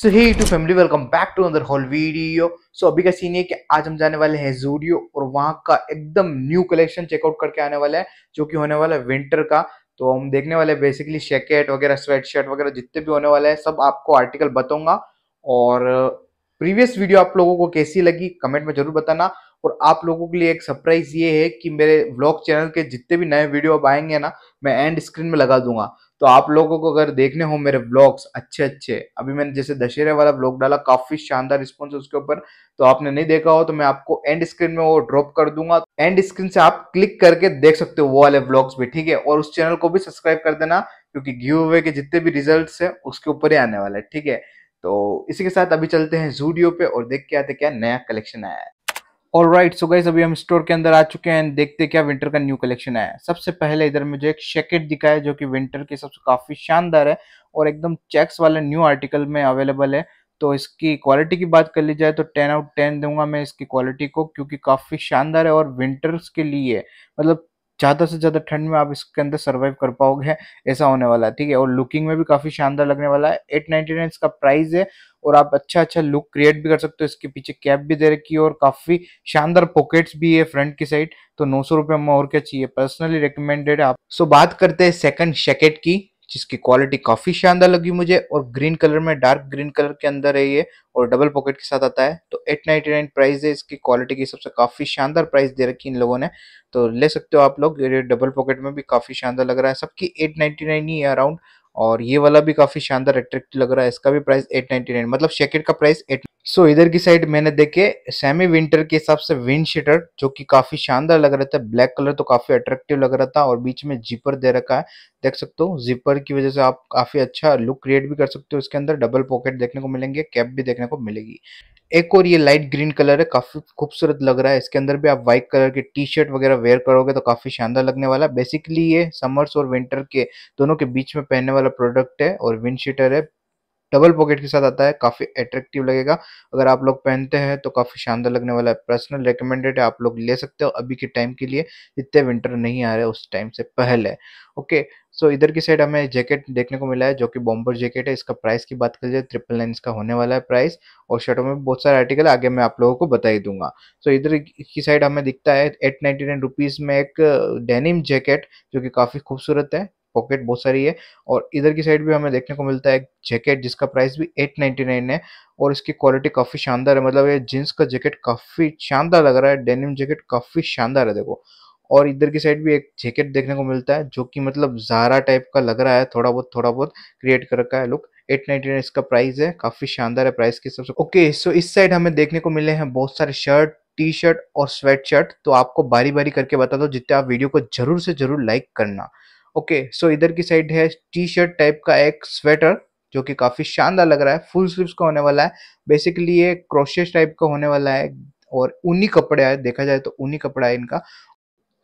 So hey to family welcome back to another whole video so अभी का scene है कि आज हम जाने वाले हैं जूडियो और वहाँ का एकदम न्यू कलेक्शन चेकआउट करके आने वाला है, जो कि होने वाला है विंटर का। तो हम देखने वाले हैं बेसिकली शैकेट वगैरह स्वेट शर्ट वगैरह, जितने भी होने वाले हैं, सब आपको आर्टिकल बताऊँगा। और प्रीवियस वीडियो आप लोगों को कैसी लगी कमेंट में ज़रूर बताना। और आप लोगों के लिए एक सरप्राइज़ ये है कि मेरे व्लॉग चैनल के जितने भी नए वीडियो अब आएँगे ना, मैं एंड स्क्रीन में लगा दूँगा। तो आप लोगों को अगर देखने हो मेरे व्लॉग्स अच्छे अच्छे अभी मैंने जैसे दशहरे वाला व्लॉग डाला, काफ़ी शानदार रिस्पॉन्स उसके ऊपर तो आपने नहीं देखा हो तो मैं आपको एंड स्क्रीन में वो ड्रॉप कर दूँगा। एंड स्क्रीन से आप क्लिक करके देख सकते हो वो वाले व्लॉग्स भी, ठीक है? और उस चैनल को भी सब्सक्राइब कर देना, क्योंकि गिव अवे के जितने भी रिज़ल्ट है, उसके ऊपर ही आने वाला है, ठीक है? तो इसी के साथ अभी चलते हैं जूडियो पे और देख के आते क्या नया कलेक्शन आया है। ऑल राइट सो गाइज़ अभी हम स्टोर के अंदर आ चुके हैं। देखते क्या विंटर का न्यू कलेक्शन आया सबसे पहले इधर मुझे एक जैकेट दिखा है, जो कि विंटर के सबसे काफ़ी शानदार है और एकदम चेक्स वाले न्यू आर्टिकल में अवेलेबल है। तो इसकी क्वालिटी की बात कर ली जाए तो टेन आउट टेन दूँगा मैं इसकी क्वालिटी को, क्योंकि काफ़ी शानदार है और विंटर्स के लिए मतलब ज़्यादा से ज़्यादा ठंड में आप इसके अंदर सर्वाइव कर पाओगे, ऐसा होने वाला है, ठीक है? और लुकिंग में भी काफ़ी शानदार लगने वाला है। एट नाइनटी नाइन इसका प्राइस है और आप अच्छा अच्छा लुक क्रिएट भी कर सकते हो, इसके पीछे कैप भी दे रखी है और काफ़ी शानदार पॉकेट्स भी है फ्रंट की साइड तो नौ सौ रुपये में और क्या चाहिए? पर्सनली रिकमेंडेड आप। सो बात करते हैं सेकंड जैकेट की, जिसकी क्वालिटी काफ़ी शानदार लगी मुझे और ग्रीन कलर में डार्क ग्रीन कलर के अंदर है ये और डबल पॉकेट के साथ आता है। तो 899 प्राइस है, इसकी क्वालिटी की सबसे काफ़ी शानदार प्राइस दे रखी इन लोगों ने। तो ले सकते हो आप लोग, ये डबल पॉकेट में भी काफ़ी शानदार लग रहा है। सबकी 899 ही है अराउंड और ये वाला भी काफ़ी शानदार अट्रैक्टिव लग रहा है। इसका भी प्राइस 899 मतलब जैकेट का प्राइस एट सो so, इधर की साइड मैंने देखे सेमी विंटर के हिसाब से विंड शीटर जो कि काफ़ी शानदार लग रहा था। ब्लैक कलर तो काफ़ी अट्रैक्टिव लग रहा था और बीच में जिपर दे रखा है। देख सकते हो जिपर की वजह से आप काफ़ी अच्छा लुक क्रिएट भी कर सकते हो। इसके अंदर डबल पॉकेट देखने को मिलेंगे कैप भी देखने को मिलेगी। एक और ये लाइट ग्रीन कलर है, काफ़ी खूबसूरत लग रहा है। इसके अंदर भी आप व्हाइट कलर के टी शर्ट वगैरह वेयर करोगे तो काफ़ी शानदार लगने वाला है। बेसिकली ये समर्स और विंटर के दोनों के बीच में पहनने वाला प्रोडक्ट है और विंड शीटर है। डबल पॉकेट के साथ आता है काफ़ी अट्रैक्टिव लगेगा। अगर आप लोग पहनते हैं तो काफ़ी शानदार लगने वाला है। पर्सनल रिकमेंडेड है आप लोग ले सकते हो अभी के टाइम के लिए। इतने विंटर नहीं आ रहे उस टाइम से पहले। ओके सो इधर की साइड हमें जैकेट देखने को मिला है जो कि बॉम्बर जैकेट है। इसका प्राइस की बात कर जाए ट्रिपल नाइन इसका होने वाला है प्राइस और शर्टों में बहुत सारे आर्टिकल आगे मैं आप लोगों को बता ही दूँगा। सो so, इधर की साइड हमें दिखता है एट नाइनटी नाइन रुपीज़ में एक डेनिम जैकेट जो कि काफ़ी खूबसूरत है। पॉकेट बहुत सारी है। और इधर की साइड भी हमें देखने को मिलता है जैकेट जिसका प्राइस भी एट नाइनटी नाइन है और इसकी क्वालिटी काफ़ी शानदार है। मतलब ये जींस का जैकेट काफ़ी शानदार लग रहा है। डेनिम जैकेट काफ़ी शानदार है देखो। और इधर की साइड भी एक जैकेट देखने को मिलता है जो कि मतलब जारा टाइप का लग रहा है। थोड़ा बहुत थोड़ा बहुत क्रिएट कर रखा है लुक एट नाइनटी नाइन इसका प्राइस है। काफ़ी शानदार है प्राइस के हिसाब से। ओके सो इस साइड हमें देखने को मिले हैं बहुत सारे शर्ट टी शर्ट और स्वेट शर्ट तो आपको बारी बारी करके बता दो जितने आप वीडियो को ज़रूर से ज़रूर लाइक करना। ओके सो इधर की साइड है टी शर्ट टाइप का एक स्वेटर जो कि काफ़ी शानदार लग रहा है फुल स्लीव्स का होने वाला है। बेसिकली ये क्रोशेस टाइप का होने वाला है और ऊनी कपड़े है देखा जाए तो ऊनी कपड़ा है इनका।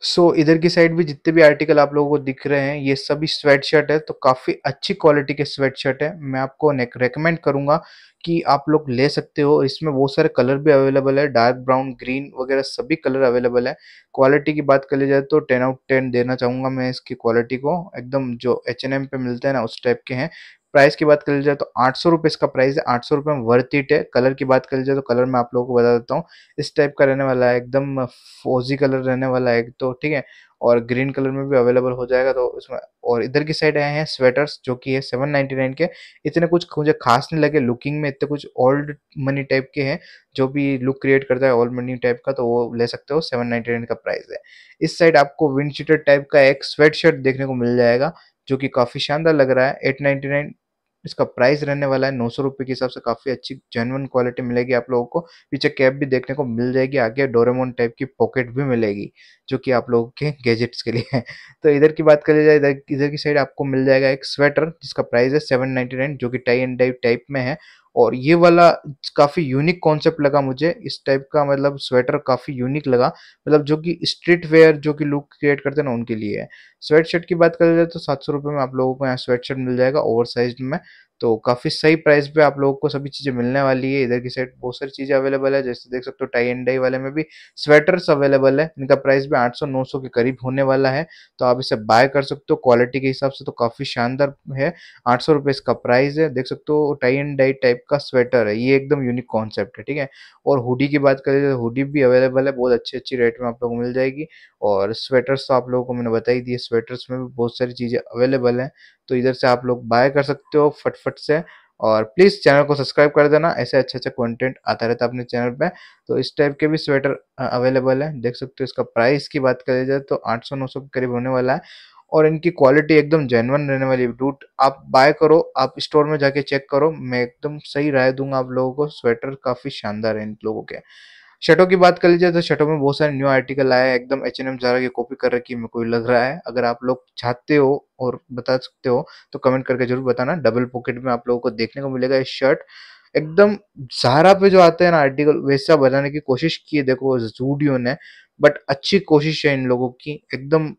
सो so, इधर की साइड भी जितने भी आर्टिकल आप लोगों को दिख रहे हैं ये सभी स्वेट शर्ट है तो काफ़ी अच्छी क्वालिटी के स्वेट शर्ट है। मैं आपको रेकमेंड करूँगा कि आप लोग ले सकते हो। इसमें बहुत सारे कलर भी अवेलेबल है डार्क ब्राउन ग्रीन वगैरह सभी कलर अवेलेबल है। क्वालिटी की बात कर ली जाए तो टेन आउट टेन देना चाहूँगा मैं इसकी क्वालिटी को। एकदम जो एच एन एम पे मिलते हैं ना उस टाइप के हैं। प्राइस की बात कर जाए तो आठ सौ रुपये इसका प्राइस है। आठ सौ रुपये में वर्थ इट है। कलर की बात कर जाए तो कलर मैं आप लोगों को बता देता हूँ। इस टाइप का रहने वाला है, एकदम फोजी कलर रहने वाला है तो ठीक है? और ग्रीन कलर में भी अवेलेबल हो जाएगा तो इसमें और इधर की साइड आए हैं स्वेटर्स जो कि है सेवन नाइनटी नाइन के। इतने कुछ मुझे खास नहीं लगे लुकिंग में इतने कुछ ओल्ड मनी टाइप के हैं, जो भी लुक क्रिएट करता है ओल्ड मनी टाइप का तो वो ले सकते हो। सेवन नाइनटी नाइन का प्राइस है। इस साइड आपको विंड टाइप का एक स्वेट शर्ट देखने को मिल जाएगा, जो कि काफ़ी शानदार लग रहा है। एट नाइनटी नाइन इसका प्राइस रहने वाला है। नौ सौ के हिसाब से काफ़ी अच्छी जेनवन क्वालिटी मिलेगी आप लोगों को। पीछे कैप भी देखने को मिल जाएगी। आगे डोरेमोन टाइप की पॉकेट भी मिलेगी, जो कि आप लोगों के गैजेट्स के लिए है। तो इधर की बात करी जाए, इधर इधर की साइड आपको मिल जाएगा एक स्वेटर जिसका प्राइस है सेवन नाइन जो कि टाई एंड डाइव टाइप में है। और ये वाला काफ़ी यूनिक कॉन्सेप्ट लगा मुझे। इस टाइप का मतलब स्वेटर काफ़ी यूनिक लगा। मतलब जो कि स्ट्रीट वेयर जो कि लुक क्रिएट करते हैं ना उनके लिए है। स्वेट शर्ट की बात करें तो सात सौ रुपये में आप लोगों को यहाँ स्वेट शर्ट मिल जाएगा ओवर साइज़ में। तो काफ़ी सही प्राइस पे आप लोगों को सभी चीज़ें मिलने वाली है। इधर की साइड बहुत सारी चीज़ें अवेलेबल है, जैसे देख सकते हो टाई एंड डाई वाले में भी स्वेटर्स अवेलेबल है। इनका प्राइस भी 800-900 के करीब होने वाला है। तो आप इसे बाय कर सकते हो। क्वालिटी के हिसाब से तो काफ़ी शानदार है। आठ सौ इसका प्राइस है। देख सकते हो टाई एंड डाई टाइप का स्वेटर है। ये एकदम यूनिक कॉन्सेप्ट है, ठीक है? और हुडी की बात करें तो हुडी भी अवेलेबल है। बहुत अच्छी अच्छी रेट में आप लोगों को मिल जाएगी। और स्वेटर्स तो आप लोगों को मैंने बताई दी स्वेटर्स में भी बहुत सारी चीज़ें अवेलेबल हैं। तो इधर से आप लोग बाय कर सकते हो फटफट से। और प्लीज़ चैनल को सब्सक्राइब कर देना, ऐसे अच्छे अच्छे कंटेंट आता रहता है अपने चैनल पे। तो इस टाइप के भी स्वेटर अवेलेबल है। देख सकते हो इसका प्राइस की बात करी जाए तो 800-900 के करीब होने वाला है। और इनकी क्वालिटी एकदम जेनवन रहने वाली है। डूट आप बाय करो, आप स्टोर में जाके चेक करो। मैं एकदम सही राय दूँगा आप लोगों को। स्वेटर काफ़ी शानदार है इन लोगों के। शर्टों की बात कर लीजिए तो शर्टों में बहुत सारे न्यू आर्टिकल आए एकदम एच एन एम जारा की कॉपी कर रखी है, मेरे को लग रहा है। अगर आप लोग चाहते हो और बता सकते हो तो कमेंट करके ज़रूर बताना। डबल पॉकेट में आप लोगों को देखने को मिलेगा ये शर्ट एकदम सहारा पे जो आते हैं ना आर्टिकल वैसा बनाने की कोशिश की है। देखो जूडियो ने बट अच्छी कोशिश है इन लोगों की। एकदम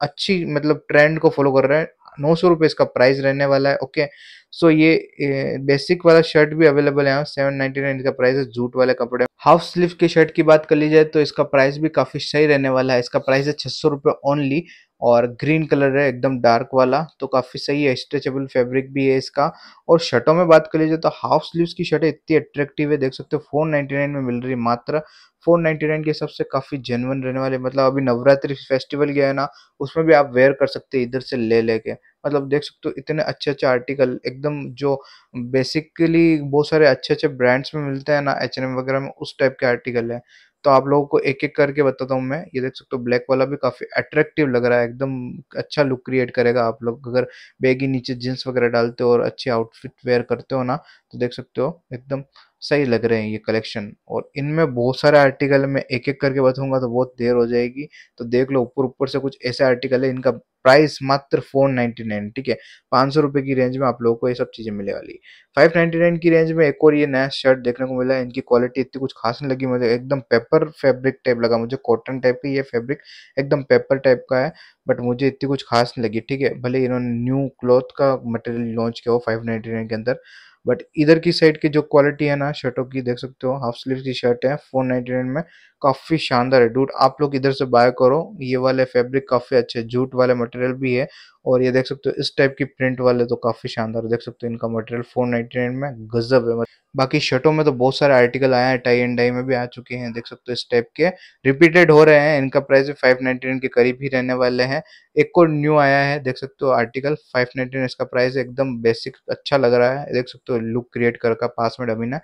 अच्छी मतलब ट्रेंड को फॉलो कर रहे हैं। नौ सौ रुपये इसका प्राइस रहने वाला है ओके सो ये बेसिक वाला शर्ट भी अवेलेबल है सेवन नाइन्टी नाइन का प्राइस है, जूट वाले कपड़े। हाफ़ स्लीव के शर्ट की बात कर ली जाए तो इसका प्राइस भी काफ़ी सही रहने वाला है, इसका प्राइस है छः सौ रुपये ओनली और ग्रीन कलर है, एकदम डार्क वाला तो काफ़ी सही है, स्ट्रेचेबल फैब्रिक भी है इसका। और शर्टों में बात कर लीजिए तो हाफ़ स्लीव्स की शर्ट इतनी अट्रैक्टिव है, देख सकते हो फोर नाइनटी नाइन में मिल रही है मात्र। फोर नाइनटी नाइन के हिसाब से काफ़ी जेनवन रहने वाले मतलब अभी नवरात्रि फेस्टिवल गया है ना, उसमें भी आप वेयर कर सकते हैं, इधर से ले लेके। मतलब देख सकते हो, इतने अच्छे अच्छे आर्टिकल एकदम जो बेसिकली बहुत सारे अच्छे अच्छे ब्रांड्स में मिलते हैं ना एचएनएम वगैरह में, उस टाइप के आर्टिकल है। तो आप लोगों को एक एक करके बताता हूँ मैं। ये देख सकते हो ब्लैक वाला भी काफ़ी अट्रैक्टिव लग रहा है, एकदम अच्छा लुक क्रिएट करेगा आप लोग। अगर बैगी नीचे जींस वगैरह डालते हो और अच्छे आउटफिट वेयर करते हो ना तो देख सकते हो, एकदम सही लग रहे हैं ये कलेक्शन और इनमें बहुत सारे आर्टिकल मैं एक एक करके बताऊँगा तो बहुत देर हो जाएगी। तो देख लो, ऊपर ऊपर से कुछ ऐसे आर्टिकल है, इनका प्राइस मात्र फोर नाइनटी नाइन ठीक है? पाँच सौ रुपये की रेंज में आप लोगों को ये सब चीज़ें मिलने वाली फाइव नाइनटी नाइन की रेंज में एक और ये नया शर्ट देखने को मिला है इनकी क्वालिटी इतनी कुछ खास नहीं लगी मुझे। एकदम पेपर फैब्रिक टाइप लगा, मुझे कॉटन टाइप की ये फैब्रिक एकदम पेपर टाइप का है बट मुझे इतनी कुछ खास नहीं लगी, ठीक है? भले इन्होंने न्यू क्लॉथ का मटेरियल लॉन्च किया हो फाइव नाइनटी नाइन के अंदर बट इधर की साइड की जो क्वालिटी है ना शर्टों की, देख सकते हो हाफ़ स्लीव की शर्ट है फोर नाइनटी नाइन में काफ़ी शानदार है। डूट आप लोग इधर से बाय करो, ये वाले फैब्रिक काफ़ी अच्छे जूट वाले मटेरियल भी है, और ये देख सकते हो, इस टाइप की प्रिंट वाले तो काफ़ी शानदार देख सकते हो, इनका मटेरियल फोर नाइनटी नाइन में गजब है। बाकी शर्टों में तो बहुत सारे आर्टिकल आए हैं टाई एंड डाई में भी आ चुके हैं, देख सकते हो इस टाइप के। रिपीटेड हो रहे हैं, इनका प्राइस भी फाइव नाइनटी नाइन के करीब ही रहने वाले हैं। एक और न्यू आया है, देख सकते हो आर्टिकल फाइव नाइनटी नाइन इसका प्राइस एकदम बेसिक अच्छा लग रहा है। देख सकते हो लुक क्रिएट कर का पास में डमी ना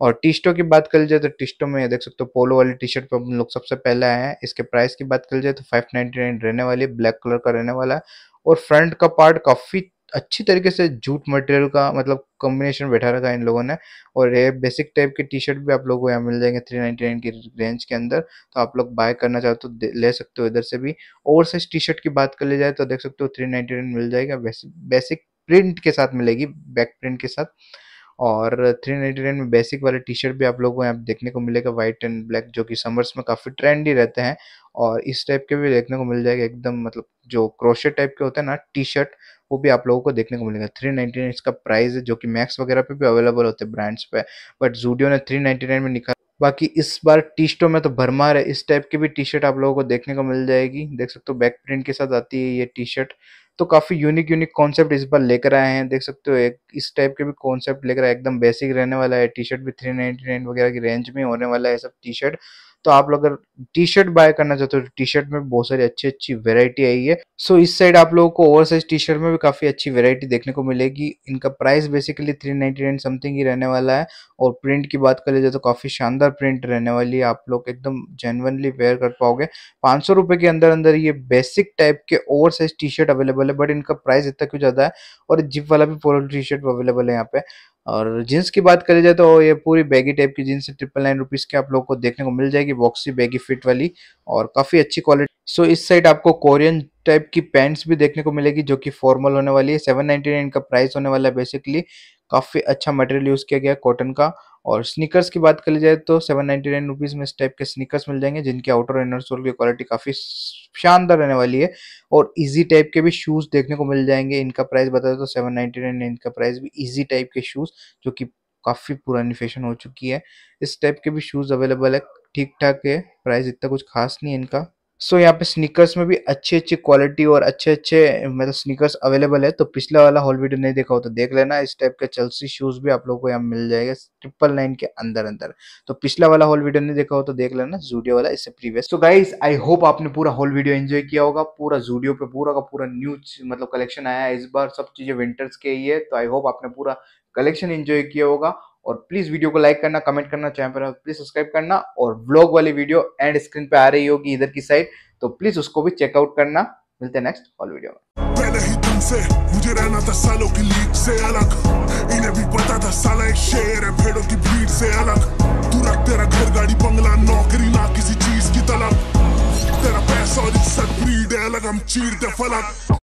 और टीस्टो की बात कर जाए तो टीस्टो में, देख सकते हो पोलो वाली टी शर्ट पर हम लोग सबसे पहले आए हैं। इसके प्राइस की बात कर जाए तो फाइव नाइनटी नाइन रहने वाली ब्लैक कलर का रहने वाला है। और फ्रंट का पार्ट काफ़ी अच्छी तरीके से जूट मटेरियल का मतलब कॉम्बिनेशन बैठा रखा है इन लोगों ने। और ये बेसिक टाइप के टी शर्ट भी आप लोगों को यहाँ मिल जाएँगे थ्री नाइनटी नाइन की रेंज के अंदर। तो आप लोग बाय करना चाहो तो ले सकते हो इधर से भी। ओवर साइज़ टी शर्ट की बात कर ली जाए तो देख सकते हो थ्री नाइनटी नाइन मिल जाएगा। बेसिक प्रिंट के साथ मिलेगी बैक प्रिंट के साथ। और थ्री नाइनटी नाइन में बेसिक वाले टी शर्ट भी आप लोगों को यहाँ देखने को मिलेगा व्हाइट एंड ब्लैक जो कि समर्स में काफ़ी ट्रेंडी रहते हैं। और इस टाइप के भी देखने को मिल जाएगा, एकदम मतलब जो क्रोशे टाइप के होते हैं ना टी शर्ट वो भी आप लोगों को देखने को मिलेगा। थ्री नाइनटी नाइन इसका प्राइस है, जो कि मैक्स वगैरह पे भी अवेलेबल होते हैं ब्रांड्स पे बट जूडियो ने थ्री नाइनटी नाइन में निकाला। बाकी इस बार टी शर्टों में तो भरमार है। इस टाइप की भी टी शर्ट आप लोगों को देखने को मिल जाएगी। देख सकते हो बैक प्रिंट के साथ आती है ये टी शर्ट तो काफ़ी यूनिक यूनिक कॉन्सेप्ट इस बार लेकर आए हैं। देख सकते हो एक इस टाइप के भी कॉन्सेप्ट लेकर आए। एकदम बेसिक रहने वाला है टी शर्ट भी थ्री नाइनटी नाइन वगैरह की रेंज में होने वाला है सब टी शर्ट तो आप लोग अगर टी शर्ट बाय करना चाहते हो तो टी शर्ट में बहुत सारी अच्छी अच्छी वेरायटी आई है। सो इस साइड आप लोगों को ओवर साइज़ टी शर्ट में भी काफ़ी अच्छी वेरायटी देखने को मिलेगी। इनका price basically three ninety nine something ही रहने वाला है। और प्रिंट की बात कर लीजिए तो काफ़ी शानदार प्रिंट रहने वाली है। आप लोग एकदम जेनवनली वेयर कर पाओगे। पाँच सौ के अंदर अंदर ये बेसिक टाइप के oversize T shirt available है बट इनका प्राइस इतना क्यों ज़्यादा है? और जिप वाला भी पोलो टी शर्ट अवेलेबल है यहाँ पे। और जींस की बात करी जाए तो ये पूरी बैगी टाइप की जींस ट्रिपल नाइन रुपीज़ के आप लोग को देखने को मिल जाएगी बॉक्सी बैगी फिट वाली और काफ़ी अच्छी क्वालिटी सो इस साइड आपको कोरियन टाइप की पैंट्स भी देखने को मिलेगी जो कि फॉर्मल होने वाली है। सेवन नाइनटी नाइन का प्राइस होने वाला है बेसिकली काफ़ी अच्छा मटेरियल यूज़ किया गया कॉटन का। और स्निकर्स की बात कर जाए तो सेवन नाइन्टी नाइन रुपीज़ में इस टाइप के स्निकर्स मिल जाएँगे, जिनके आउटर इनर सोल की क्वालिटी काफ़ी शानदार रहने वाली है। और इजी टाइप के भी शूज़ देखने को मिल जाएँगे। इनका प्राइस बता दें तो सेवन नाइन्टी नाइन इनका प्राइस भी इजी टाइप के शूज़ जो कि काफ़ी पुरानी फ़ैशन हो चुकी है। इस टाइप के भी शूज़ अवेलेबल है। ठीक ठाक है। प्राइस इतना कुछ खास नहीं है इनका। सो यहाँ पे स्नीकर्स में भी अच्छी अच्छी क्वालिटी और अच्छे अच्छे मतलब स्नीकर्स अवेलेबल है। तो पिछला वाला हॉल वीडियो नहीं देखा हो तो देख लेना। इस टाइप के चलसी शूज़ भी आप लोगों को यहाँ मिल जाएगा ट्रिपल नाइन के अंदर अंदर तो पिछला वाला हॉल वीडियो नहीं देखा हो तो देख लेना जूडियो वाला, इससे प्रीवियस तो गाइज़ आई होप आपने पूरा हॉल वीडियो एंजॉय किया होगा। पूरा जूडियो पे पूरा का पूरा न्यू मतलब कलेक्शन आया है इस बार। सब चीज़ें विंटर्स के ही है। तो आई होप आपने पूरा कलेक्शन एंजॉय किया होगा। और प्लीज़ वीडियो को लाइक करना कमेंट करना चैनल पर प्लीज़ सब्सक्राइब करना और ब्लॉग वाली वीडियो एंड स्क्रीन पे आ रही होगी इधर की साइड तो प्लीज़ उसको भी चेकआउट करना। मिलते हैं नेक्स्ट हॉल वीडियो पहले ही तुमसे मुझे रहना था सालों की लीग से अलग। इन्हें भी पता था साला एक शेर है, भेड़ों की भीड़ से अलग। तू रख तेरा घर गाड़ी, बंगला, नौकरी, ना किसी चीज़ की तलब। तेरा पैसा और इज़्ज़त ब्रीड है, अलग हम चीरते फलक।